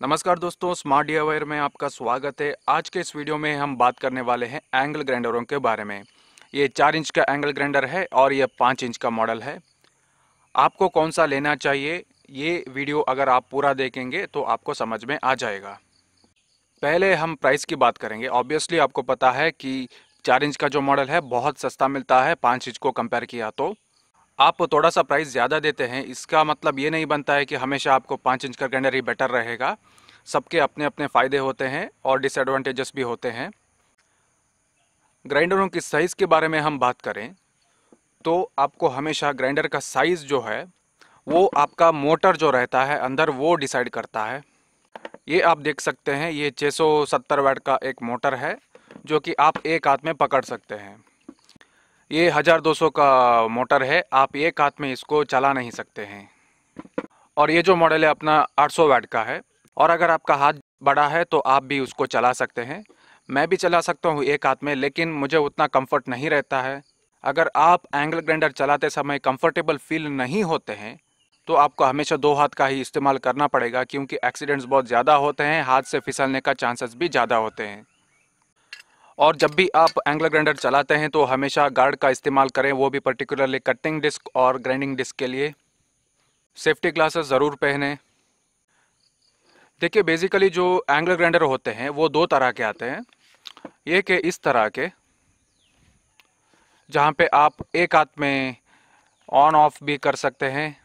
नमस्कार दोस्तों smart D में आपका स्वागत है। आज के इस वीडियो में हम बात करने वाले हैं एंगल ग्राइंडरों के बारे में। ये चार इंच का एंगल ग्राइंडर है और ये पाँच इंच का मॉडल है। आपको कौन सा लेना चाहिए? ये वीडियो अगर आप पूरा देखेंगे तो आपको समझ में आ जाएगा। पहले हम प्राइस की बात करेंगे। ऑब्वियसली आपको पता है कि चार इंच का जो मॉडल है बहुत सस्ता मिलता है, पाँच इंच को कंपेयर किया तो। आप थोड़ा सा प्राइस ज़्यादा देते हैं, इसका मतलब ये नहीं बनता है कि हमेशा आपको पाँच इंच का ग्राइंडर ही बेटर रहेगा। सबके अपने अपने फ़ायदे होते हैं और डिसएडवांटेजेस भी होते हैं। ग्राइंडरों की साइज़ के बारे में हम बात करें तो आपको हमेशा ग्राइंडर का साइज़ जो है, वो आपका मोटर जो रहता है, अंदर वो डिसाइड करता है। ये आप देख सकते हैं, ये 670 वाट का एक मोटर है, जो कि आप एक हाथ में पकड़ सकते हैं। ये 1200 का मोटर है, आप एक हाथ में इसको चला नहीं सकते हैं। और ये जो मॉडल है, अपना 800 वाट का है। और अगर आपका हाथ बड़ा है तो आप भी उसको चला सकते हैं। मैं भी चला सकता हूँ एक हाथ में, लेकिन मुझे उतना कंफर्ट नहीं रहता है। अगर आप एंगल ग्राइंडर चलाते समय कंफर्टेबल फील नहीं होते हैं तो आपको हमेशा दो हाथ का ही इस्तेमाल करना पड़ेगा, क्योंकि एक्सीडेंट्स बहुत ज़्यादा होते हैं, हाथ से फिसलने का चांसेस भी ज़्यादा होते हैं। और जब भी आप एंगल ग्राइंडर चलाते हैं तो हमेशा गार्ड का इस्तेमाल करें। वो भी पर्टिकुलरली कटिंग डिस्क और ग्राइंडिंग डिस्क के लिए। सेफ्टी ग्लासेस ज़रूर पहने। देखिए बेसिकली जो एंगल ग्राइंडर होते हैं, वो दो तरह के आते हैं। ये कि इस तरह के, जहाँ पे आप एक हाथ में ऑन ऑफ़ भी कर सकते हैं,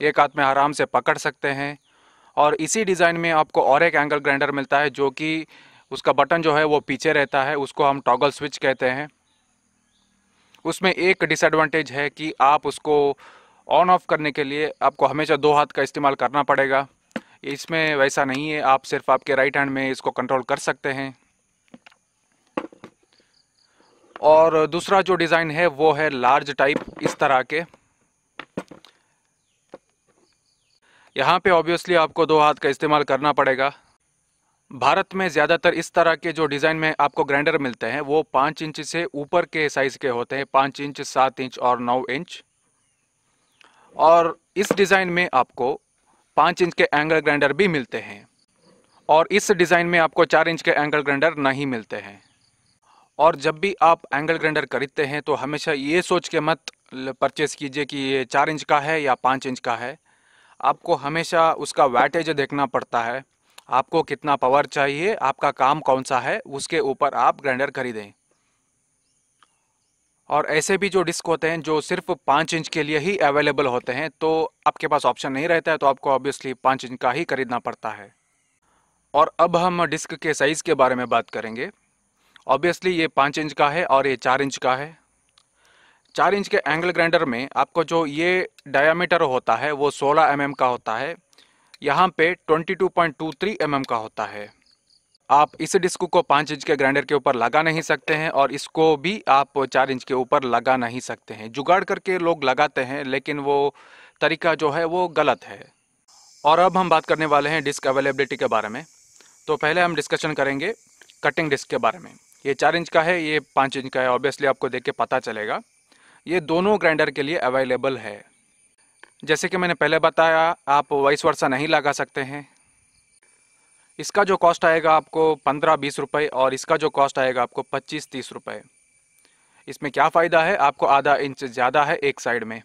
एक हाथ में आराम से पकड़ सकते हैं। और इसी डिज़ाइन में आपको और एक एंगल ग्राइंडर मिलता है, जो कि उसका बटन जो है वो पीछे रहता है, उसको हम टॉगल स्विच कहते हैं। उसमें एक डिसएडवांटेज है कि आप उसको ऑन ऑफ़ करने के लिए आपको हमेशा दो हाथ का इस्तेमाल करना पड़ेगा। इसमें वैसा नहीं है, आप सिर्फ़ आपके राइट हैंड में इसको कंट्रोल कर सकते हैं। और दूसरा जो डिज़ाइन है, वो है लार्ज टाइप इस तरह के। यहाँ पे ऑब्वियसली आपको दो हाथ का इस्तेमाल करना पड़ेगा। भारत में ज़्यादातर इस तरह के जो डिज़ाइन में आपको ग्राइंडर मिलते हैं, वो पाँच इंच से ऊपर के साइज़ के होते हैं, पाँच इंच, सात इंच और नौ इंच। और इस डिज़ाइन में आपको पाँच इंच के एंगल ग्राइंडर भी मिलते हैं और इस डिज़ाइन में आपको चार इंच के एंगल ग्राइंडर नहीं मिलते हैं। और जब भी आप एंगल ग्राइंडर खरीदते हैं तो हमेशा ये सोच के मत परचेस कीजिए कि ये चार इंच का है या पाँच इंच का है। आपको हमेशा उसका वैटेज देखना पड़ता है। आपको कितना पावर चाहिए, आपका काम कौन सा है, उसके ऊपर आप ग्राइंडर खरीदें। और ऐसे भी जो डिस्क होते हैं, जो सिर्फ़ पाँच इंच के लिए ही अवेलेबल होते हैं तो आपके पास ऑप्शन नहीं रहता है तो आपको ऑब्वियसली पाँच इंच का ही खरीदना पड़ता है। और अब हम डिस्क के साइज़ के बारे में बात करेंगे। ऑब्वियसली ये पाँच इंच का है और ये चार इंच का है। चार इंच के एंगल ग्राइंडर में आपको जो ये डायामीटर होता है, वो 16 एम mm का होता है। यहाँ पे 22.23 एम mm का होता है। आप इस डिस्क को पाँच इंच के ग्राइंडर के ऊपर लगा नहीं सकते हैं और इसको भी आप चार इंच के ऊपर लगा नहीं सकते हैं। जुगाड़ करके लोग लगाते हैं, लेकिन वो तरीका जो है वो गलत है। और अब हम बात करने वाले हैं डिस्क अवेलेबिलिटी के बारे में। तो पहले हम डिस्कशन करेंगे कटिंग डिस्क के बारे में। ये चार इंच का है, ये पाँच इंच का है ऑब्वियसली आपको देख के पता चलेगा। ये दोनों ग्राइंडर के लिए अवेलेबल है। जैसे कि मैंने पहले बताया, आप वाइस वर्षा नहीं लगा सकते हैं। इसका जो कॉस्ट आएगा आपको पंद्रह बीस रुपये और इसका जो कॉस्ट आएगा आपको पच्चीस तीस रुपये इसमें क्या फ़ायदा है? आपको आधा इंच ज़्यादा है एक साइड में।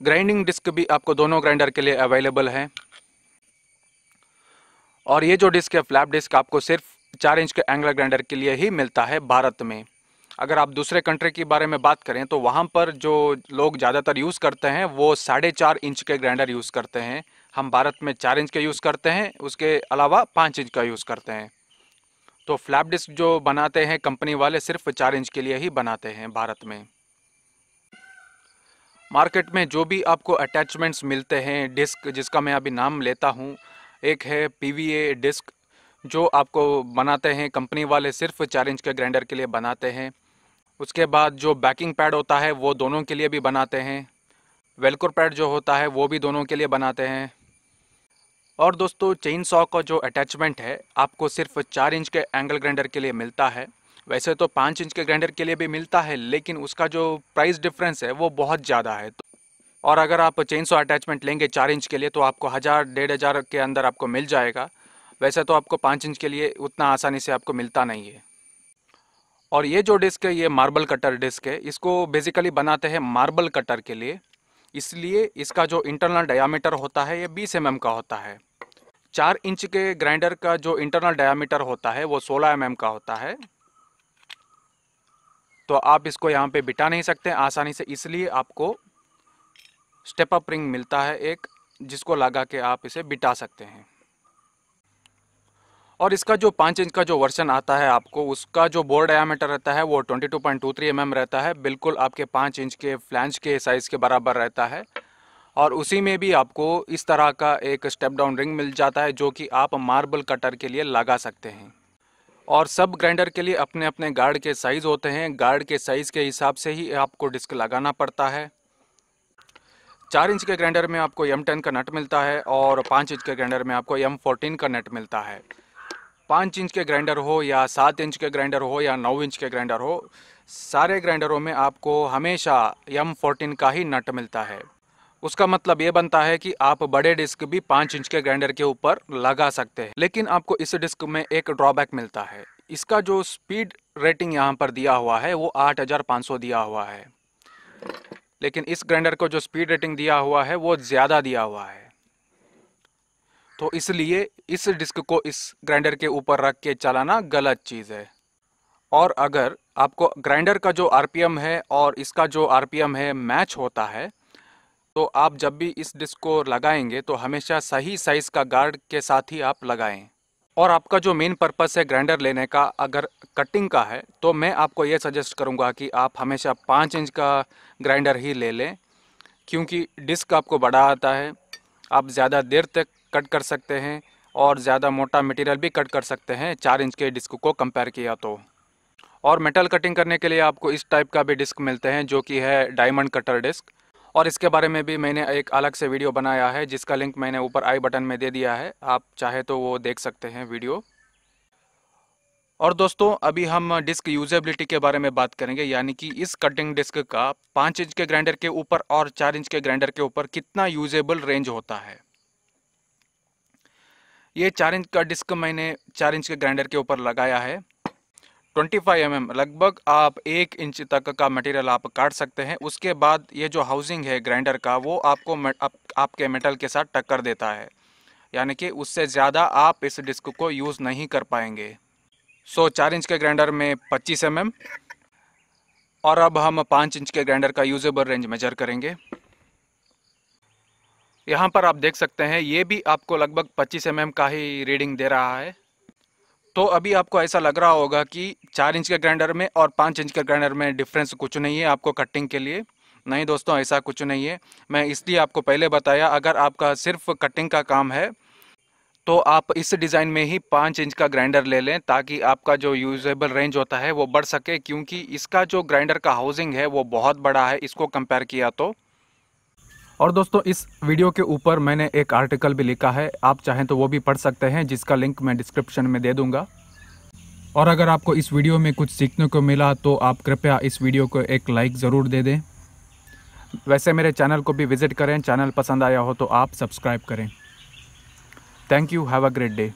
ग्राइंडिंग डिस्क भी आपको दोनों ग्राइंडर के लिए अवेलेबल है। और ये जो डिस्क है फ्लैप डिस्क आपको सिर्फ़ चार इंच के एंगल ग्राइंडर के लिए ही मिलता है भारत में। अगर आप दूसरे कंट्री के बारे में बात करें तो वहाँ पर जो लोग ज़्यादातर यूज़ करते हैं, वो साढ़े चार इंच के ग्राइंडर यूज़ करते हैं। हम भारत में चार इंच के यूज़ करते हैं, उसके अलावा पाँच इंच का यूज़ करते हैं। तो फ्लैप डिस्क जो बनाते हैं कंपनी वाले, सिर्फ़ चार इंच के लिए ही बनाते हैं भारत में। मार्केट में जो भी आपको अटैचमेंट्स मिलते हैं डिस्क जिसका मैं अभी नाम लेता हूँ, एक है पीवीए डिस्क जो आपको बनाते हैं कंपनी वाले सिर्फ़ चार इंच के ग्राइंडर के लिए बनाते हैं। उसके बाद जो बैकिंग पैड होता है, वो दोनों के लिए भी बनाते हैं। वेलकोर पैड जो होता है, वो भी दोनों के लिए बनाते हैं। और दोस्तों चेन सॉ का जो अटैचमेंट है, आपको सिर्फ़ चार इंच के एंगल ग्राइंडर के लिए मिलता है। वैसे तो पाँच इंच के ग्राइंडर के लिए भी मिलता है, लेकिन उसका जो प्राइस डिफरेंस है, वो बहुत ज़्यादा है। तो और अगर आप चेन सो अटैचमेंट लेंगे चार इंच के लिए तो आपको हज़ार, डेढ़ हज़ार के अंदर आपको मिल जाएगा। वैसे तो आपको पाँच इंच के लिए उतना आसानी से आपको मिलता नहीं है। और ये जो डिस्क है, ये मार्बल कटर डिस्क है, इसको बेसिकली बनाते हैं मार्बल कटर के लिए। इसलिए इसका जो इंटरनल डायामीटर होता है, ये बीस एम mm का होता है। चार इंच के ग्राइंडर का जो इंटरनल डायामीटर होता है, वो सोलह एम mm का होता है। तो आप इसको यहाँ पे बिटा नहीं सकते, आसानी से इसलिए आपको स्टेप अप रिंग मिलता है एक, जिसको लगा के आप इसे बिटा सकते हैं। और इसका जो पाँच इंच का जो वर्सन आता है आपको, उसका जो बोर्ड डायामीटर रहता है वो 22.23 टू mm रहता है। बिल्कुल आपके पाँच इंच के फ्लैंच के साइज़ के बराबर रहता है। और उसी में भी आपको इस तरह का एक स्टेप डाउन रिंग मिल जाता है, जो कि आप मार्बल कटर के लिए लगा सकते हैं। और सब ग्राइंडर के लिए अपने अपने गार्ड के साइज़ होते हैं। गार्ड के साइज़ के हिसाब से ही आपको डिस्क लगाना पड़ता है। चार इंच के ग्राइंडर में आपको एम टेन का नट मिलता है और पाँच इंच के ग्राइंडर में आपको एम का नट मिलता है। पाँच इंच के ग्राइंडर हो या सात इंच के ग्राइंडर हो या नौ इंच के ग्राइंडर हो, सारे ग्राइंडरों में आपको हमेशा एम फोर्टीन का ही नट मिलता है। उसका मतलब ये बनता है कि आप बड़े डिस्क भी पाँच इंच के ग्राइंडर के ऊपर लगा सकते हैं, लेकिन आपको इस डिस्क में एक ड्रॉबैक मिलता है। इसका जो स्पीड रेटिंग यहाँ पर दिया हुआ है, वो आठ हज़ार पाँच सौ दिया हुआ है। लेकिन इस ग्राइंडर को जो स्पीड रेटिंग दिया हुआ है, वो ज़्यादा दिया हुआ है। तो इसलिए इस डिस्क को इस ग्राइंडर के ऊपर रख के चलाना गलत चीज़ है। और अगर आपको ग्राइंडर का जो आरपीएम है और इसका जो आरपीएम है मैच होता है तो आप जब भी इस डिस्क को लगाएँगे तो हमेशा सही साइज़ का गार्ड के साथ ही आप लगाएँ। और आपका जो मेन पर्पस है ग्राइंडर लेने का, अगर कटिंग का है तो मैं आपको ये सजेस्ट करूँगा कि आप हमेशा पाँच इंच का ग्राइंडर ही ले लें, क्योंकि डिस्क आपको बड़ा आता है, आप ज़्यादा देर तक कट कर सकते हैं और ज़्यादा मोटा मटेरियल भी कट कर सकते हैं, चार इंच के डिस्क को कंपेयर किया तो। और मेटल कटिंग करने के लिए आपको इस टाइप का भी डिस्क मिलते हैं, जो कि है डायमंड कटर डिस्क और इसके बारे में भी मैंने एक अलग से वीडियो बनाया है, जिसका लिंक मैंने ऊपर आई बटन में दे दिया है। आप चाहे तो वो देख सकते हैं वीडियो और दोस्तों, अभी हम डिस्क यूजेबिलिटी के बारे में बात करेंगे, यानी कि इस कटिंग डिस्क का पाँच इंच के ग्राइंडर के ऊपर और चार इंच के ग्राइंडर के ऊपर कितना यूजेबल रेंज होता है। ये चार इंच का डिस्क मैंने चार इंच के ग्राइंडर के ऊपर लगाया है। 25 फाइव mm लगभग आप एक इंच तक का मटेरियल आप काट सकते हैं। उसके बाद ये जो हाउसिंग है ग्राइंडर का वो आपको आप, आपके मेटल के साथ टक्कर देता है। यानी कि उससे ज़्यादा आप इस डिस्क को यूज़ नहीं कर पाएँगे। सो so, चार इंच के ग्राइंडर में 25 एम mm और अब हम पाँच इंच के ग्राइंडर का यूजेबल रेंज मेजर करेंगे। यहाँ पर आप देख सकते हैं, ये भी आपको लगभग 25 एम का ही रीडिंग दे रहा है। तो अभी आपको ऐसा लग रहा होगा कि चार इंच के ग्राइंडर में और पाँच इंच के ग्राइंडर में डिफरेंस कुछ नहीं है आपको कटिंग के लिए। नहीं दोस्तों, ऐसा कुछ नहीं है। मैं इसलिए आपको पहले बताया, अगर आपका सिर्फ़ कटिंग का काम है तो आप इस डिज़ाइन में ही पाँच इंच का ग्राइंडर ले लें ताकि आपका जो यूजेबल रेंज होता है वो बढ़ सके, क्योंकि इसका जो ग्राइंडर का हाउसिंग है वो बहुत बड़ा है, इसको कंपेयर किया तो। और दोस्तों, इस वीडियो के ऊपर मैंने एक आर्टिकल भी लिखा है। आप चाहें तो वो भी पढ़ सकते हैं, जिसका लिंक मैं डिस्क्रिप्शन में दे दूँगा। और अगर आपको इस वीडियो में कुछ सीखने को मिला तो आप कृपया इस वीडियो को एक लाइक ज़रूर दे दें। वैसे मेरे चैनल को भी विज़िट करें, चैनल पसंद आया हो तो आप सब्सक्राइब करें। Thank you, have a great day.